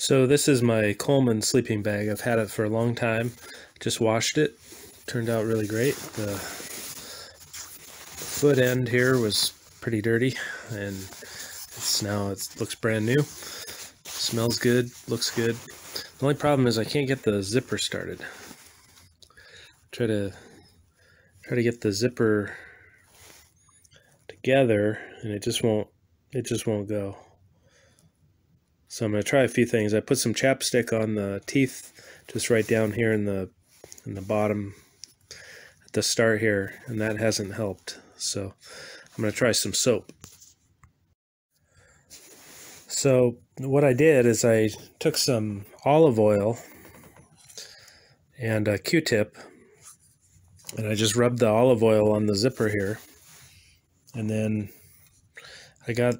So this is my Coleman sleeping bag. I've had it for a long time. Just washed it. Turned out really great. The foot end here was pretty dirty and it's now it looks brand new. Smells good, looks good. The only problem is I can't get the zipper started. Try to try to get the zipper together and it just won't it just won't go. So I'm going to try a few things. I put some chapstick on the teeth just right down here in the in the bottom at the start here and that hasn't helped. So I'm going to try some soap. So what I did is I took some olive oil and a Q-tip and I just rubbed the olive oil on the zipper here and then I got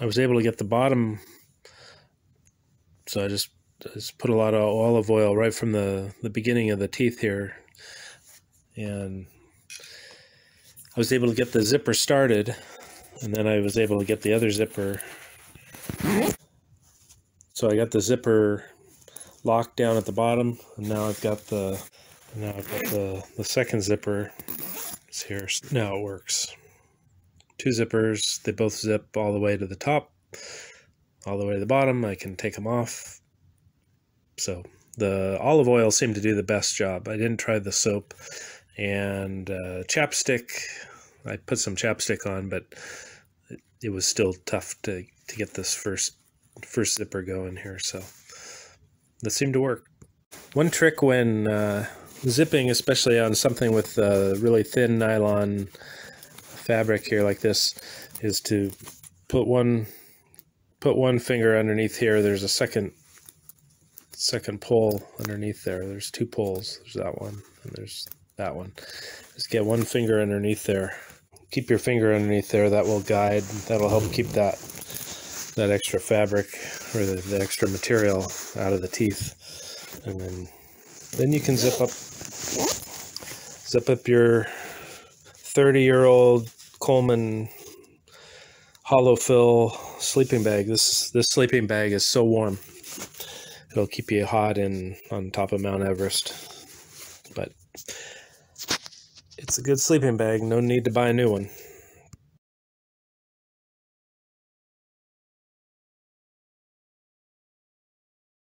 I was able to get the bottom so I just just put a lot of olive oil right from the the beginning of the teeth here. And I was able to get the zipper started and then I was able to get the other zipper. So I got the zipper locked down at the bottom and now I've got the now I've got the, the second zipper. It's here now it works. Two zippers. They both zip all the way to the top, all the way to the bottom. I can take them off. So the olive oil seemed to do the best job. I didn't try the soap and uh, chapstick. I put some chapstick on, but it, it was still tough to, to get this first first zipper going here. So that seemed to work. One trick when uh, zipping, especially on something with uh, really thin nylon fabric here like this is to put one put one finger underneath here. There's a second second pole underneath there. There's two poles. There's that one and there's that one. Just get one finger underneath there. Keep your finger underneath there. That will guide. That'll help keep that that extra fabric or the, the extra material out of the teeth. And then then you can zip up zip up your 30 year old Coleman hollow fill sleeping bag. This this sleeping bag is so warm. It'll keep you hot in on top of Mount Everest. But it's a good sleeping bag. No need to buy a new one.